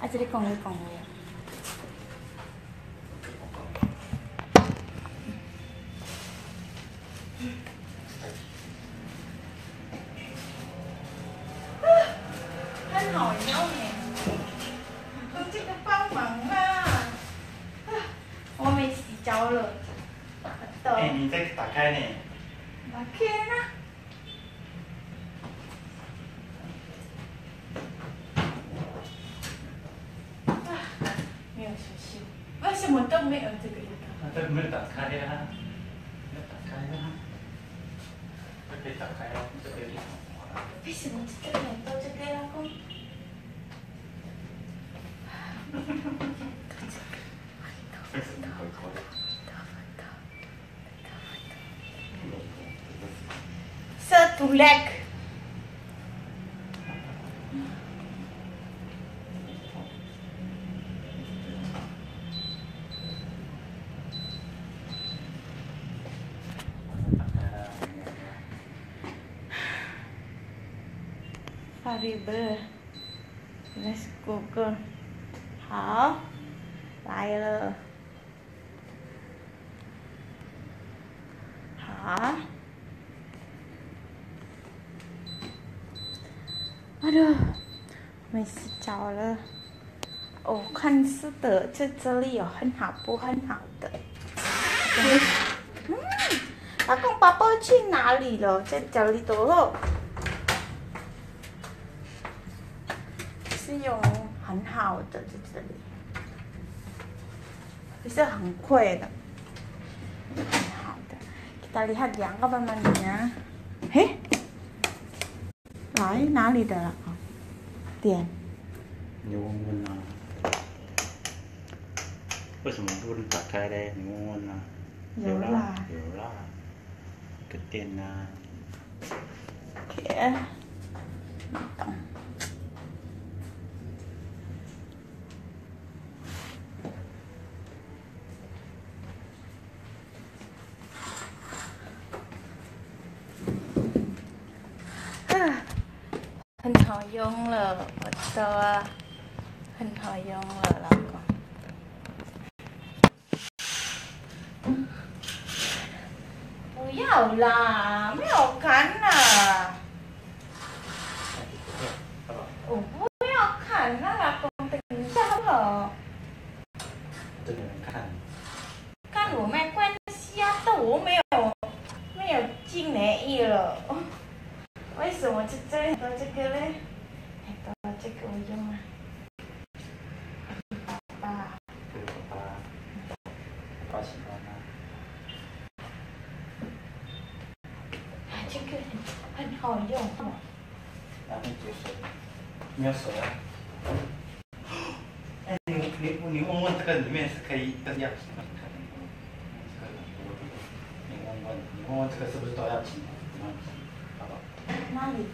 啊，这里讲你讲话。很好笑呢，用这个帮忙啦。啊我没洗澡了，都哎，你再打开呢？打开啦。啊，没有休息，为什么都没有这个地方？那这没有打开呀？没有打开呀？这可以打开呀，这个地方。为什么这个人都这个老公？为什么会扣的？色土叻。打 Fiber Let's Google 好，来了。好。aduh，没洗澡了。哦，看是的，在这里有很好不很好的。嗯，老公宝宝去哪里了？在这里多了。是有很好的在这里，也是很贵的，很好的。kita lihat yang apa mandinya？嘿，来哪里的了？哦点你问问啊，为什么不能打开嘞？你问问啊。有啦啦，有啦，个电啊。，OK，懂。啊，很好用了，我的，很好用了，老公。不要啦，没有看啦。我不要看那，老公，等一下好不好？这个人看，看我没关系啊，但我没有没有进来意了。为什么这这里很多这个嘞？很多这个我用啊。爸爸，这个爸爸，爸喜欢啊。这个很很好用。然后解水，没有水啊。哎，你你你问问这个里面是可以这样洗吗？你问问，你问问这个是不是都要洗？不用洗，好不好？哪里？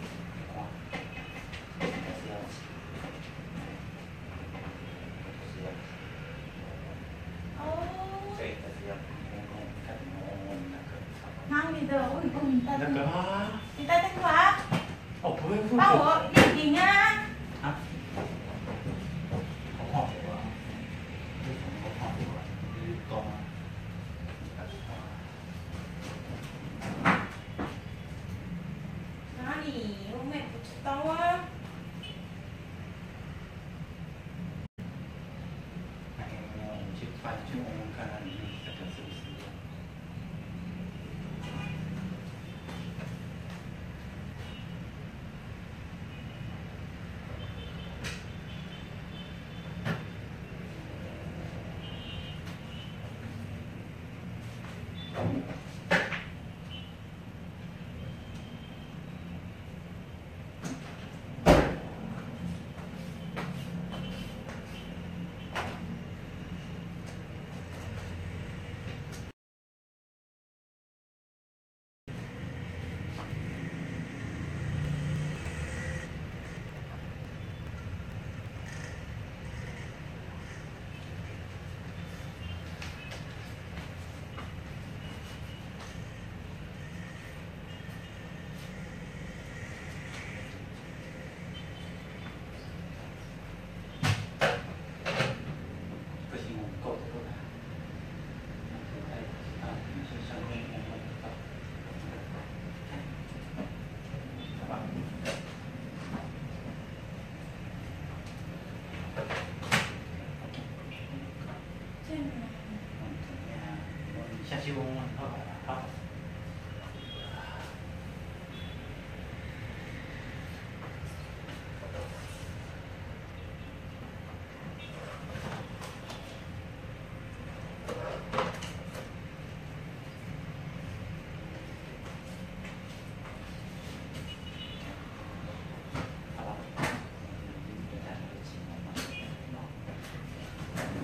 修嘛，好好。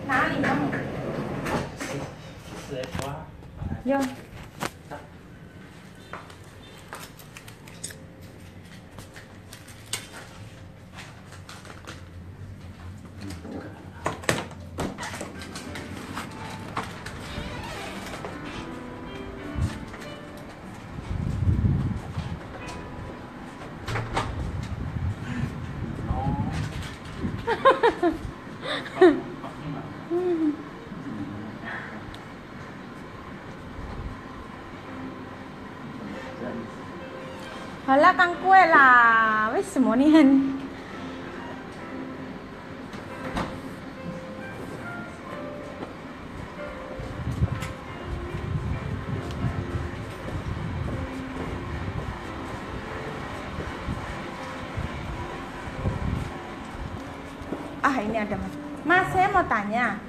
哪里弄？四 F 啊，要。好啦，刚过啦，为什么你很？Ah ini ada mas. Mas saya mau tanya,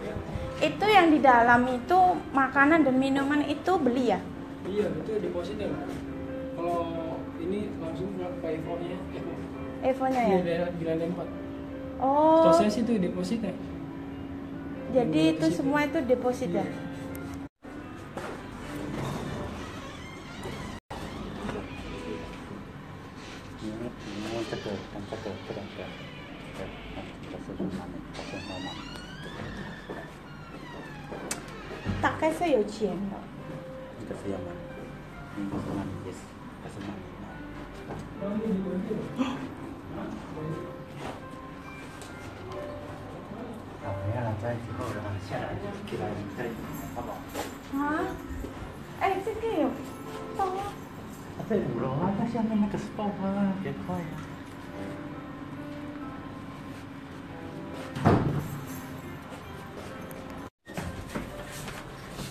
itu yang di dalam itu makanan dan minuman itu beli ya? Iya, itu depositnya. Kalau ini langsung ke Evo-nya, Evo. Evo-nya Iya, ya? daerah Bilan 4. Oh, Setahu saya sih itu depositnya. jadi Yang itu deposit. semua itu deposit ya? Iya. ini ini 这个跟这个这两个，对，这是什么？这是什么？Tak kayak saya 有钱了。这是要吗？嗯，这是吗？Yes，这是吗？下来起来再好不好？啊？哎，这个有包啊？啊，在五楼啊，它下面那个是爆发啊，别快啊！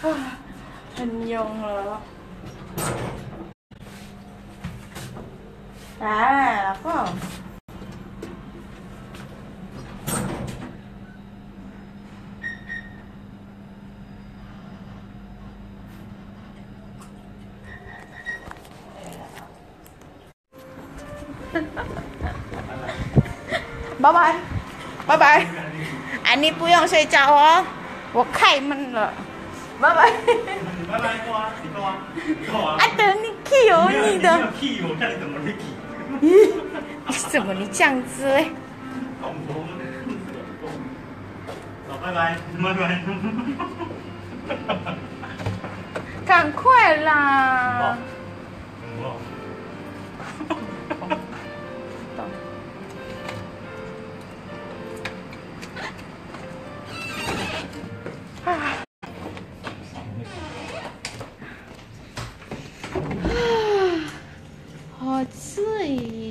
啊，很用了。来，老公。拜拜，拜拜。啊，你不用睡觉哦，我开门了。拜拜。拜拜，过啊，你过啊，你过啊啊，等你 Q 哦，你的。屁，我看你怎么会屁。咦，为什么你这样子嘞？共同，好，拜拜，拜拜。赶快啦！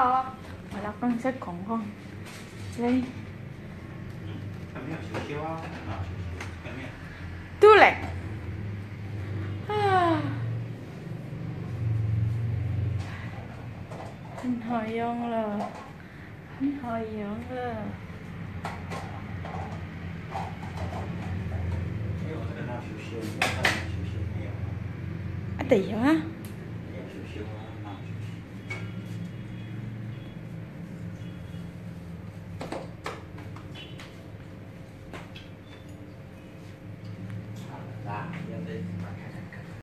到了，我老公在讲讲，来，还没有休息啊？啊，还没有。都来，